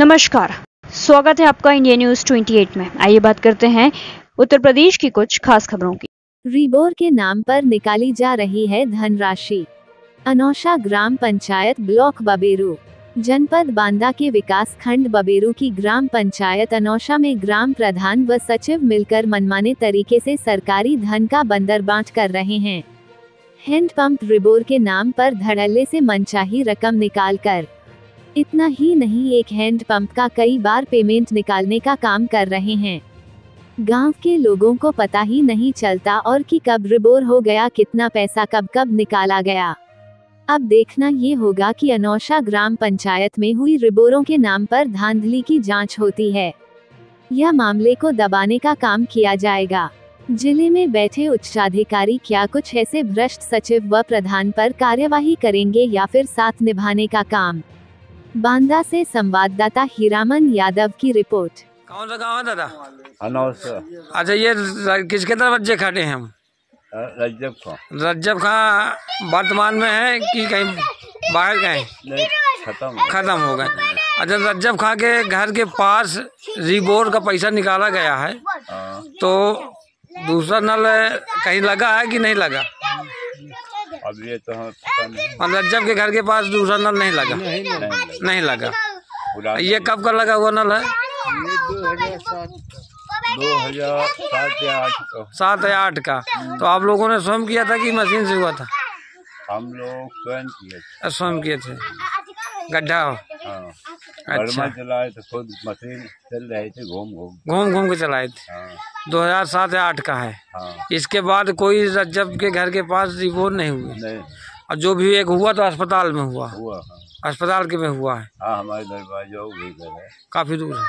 नमस्कार। स्वागत है आपका इंडिया न्यूज़ 28 में। आइए बात करते हैं उत्तर प्रदेश की कुछ खास खबरों की। रिबोर के नाम पर निकाली जा रही है धनराशि। अनौशा ग्राम पंचायत ब्लॉक बबेरू। जनपद बांदा के विकास खंड बबेरू की ग्राम पंचायत अनौशा में ग्राम प्रधान व सचिव मिलकर मनमाने तरीके से सरकारी धन का बंदर बांट कर रहे हैं। हैंड पंप रिबोर के नाम पर धड़ल्ले से मनचाही रकम निकालकर। इतना ही नहीं, एक हैंड पंप का कई बार पेमेंट निकालने का काम कर रहे हैं। गाँव के लोगों को पता ही नहीं चलता और कि कब रिबोर हो गया, कितना पैसा कब कब निकाला गया। अब देखना ये होगा कि अनौशा ग्राम पंचायत में हुई रिबोरों के नाम पर धांधली की जाँच होती है। यह मामले को दबाने का काम किया जाएगा। ज़िले में बैठे उच्चाधिकारी क्या कुछ ऐसे भ्रष्ट सचिव व प्रधान पर कार्यवाही करेंगे या फिर साथ निभाने का काम? बांदा से संवाददाता हीरामन यादव की रिपोर्ट। कौन सा गाँव है दादा? अनौस अच्छा ये किसके दरवाजे खड़े हैं हम? रजब को। रज्जब खां वर्तमान में है कि कहीं बाहर गए? खत्म। खत्म हो गए। अच्छा रज्जब खां के घर के पास रिबोर का पैसा निकाला गया है। हाँ, तो दूसरा नल कहीं लगा है कि नहीं लगा? अब ये तो हम रज्जब के घर के पास दूसरा नल नहीं लगा। नहीं लगा। नहीं लगा। ये कब का लगा हुआ नल है? दो हज़ार सात या आठ सात या आठ का। तो आप लोगों ने स्वयं किया था कि मशीन से हुआ था? हम लोग स्वयं किए थे। स्वयं किए थे। गड्ढा अच्छा। चलाए तो खुद मशीन चल रहे थे घूम घूम घूम घूम के चलाए थे। दो हज़ार सात या आठ का है। हाँ। इसके बाद कोई रज्जब के घर के पास रिपोर्ट नहीं हुई। और जो भी एक हुआ तो अस्पताल में हुआ। हुआ हाँ। अस्पताल के में हुआ है। हाँ हमारे दरवाज़ा है। काफ़ी दूर है।